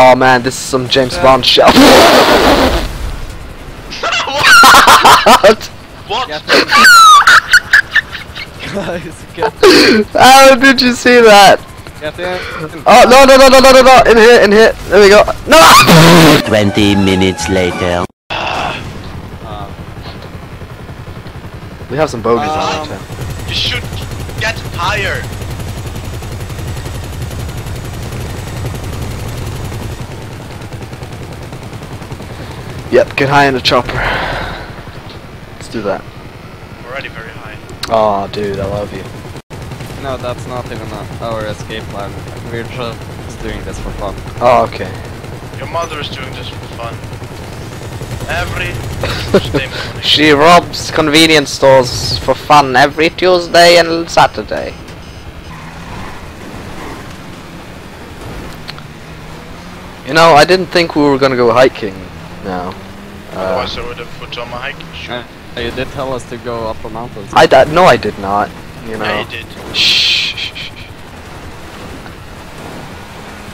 Oh man, this is some James Yeah. Bond shit. what? What? Guys, How did you see that? Oh no no no no no no no! In here, in here. There we go. No! 20 minutes later. Uh, we have some bogeys on Um, our. You should get higher. Yep, get high in the chopper. Let's do that. Already very high. Oh, dude, I love you. no, that's not even our escape plan. We're just doing this for fun. Oh, okay. Your mother is doing this for fun. Every Tuesday morning. She robs convenience stores for fun every Tuesday and Saturday. You know, I didn't think we were gonna go hiking now. Uh, Otherwise I would have put on my hiking shoe. Uh, you did tell us to go up a mountain. I d- no, I did not. You know. Yeah, you did. Shh, shh, shh, shh.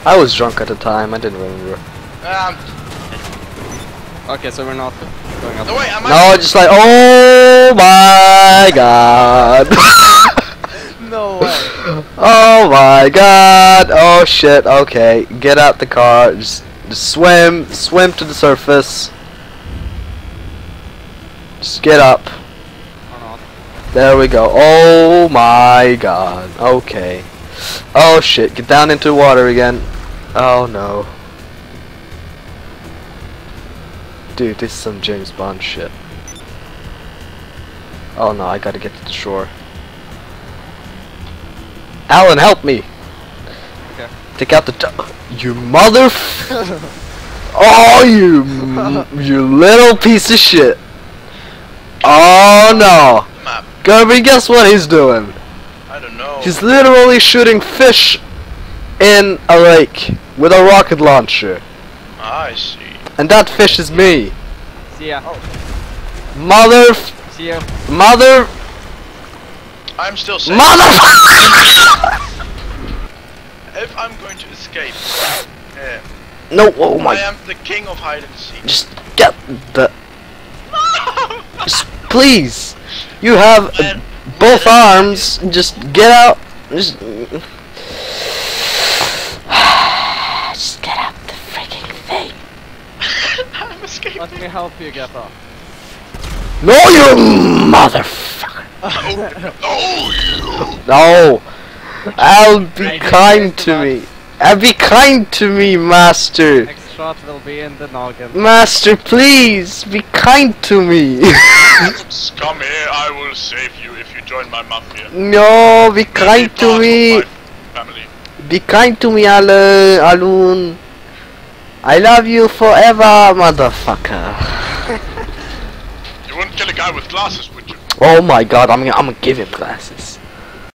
I was drunk at the time. I didn't remember. Um, Okay, so we're not going up. no wait, am I? No, just like, oh my god. no way. oh my god. Oh shit. Okay, get out the car. Just, swim, swim to the surface. Just get up. There we go. Oh my god. Okay. Oh shit. Get down into water again. Oh no. Dude, this is some James Bond shit. Oh no, I gotta get to the shore. Alan, help me! Okay. Take out the t- You mother. oh, you, you little piece of shit! Oh no! Map. Kirby, guess what he's doing? I don't know. He's literally shooting fish in a lake with a rocket launcher. I see. And that fish is me. See ya. Oh. Mother. See ya. Mother. I'm still safe. Mother. if I'm going to escape, uh, no, oh my. I am the king of hide and seek. Just get the. Just please. You have uh, Man, both arms. Just get out. Just. Just get out the freaking thing. I'm escaping. Let me help you get off. No, you motherfucker. oh, No. I'll be I kind to me. I'll be kind to me, master. Next shot will be in the noggin. Master, please be kind to me. Come here, I will save you if you join my mafia. no, be Be kind part to me. Family. Be kind to me, Alan. Alun. I love you forever, motherfucker. You wouldn't kill a guy with glasses, would you? Oh my god, I'm gonna, I'm gonna give him glasses.